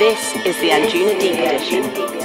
This is the Anjuna Deep Edition.